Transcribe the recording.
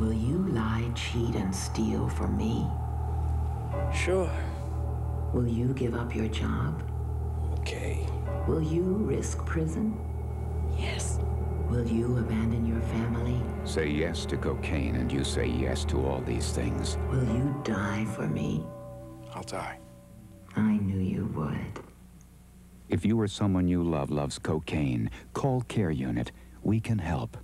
Will you lie, cheat, and steal for me? Sure. Will you give up your job? Okay. Will you risk prison? Yes. Will you abandon your family? Say yes to cocaine and you say yes to all these things. Will you die for me? I'll die. I knew you would. If you or someone you love loves cocaine, call Care Unit. We can help.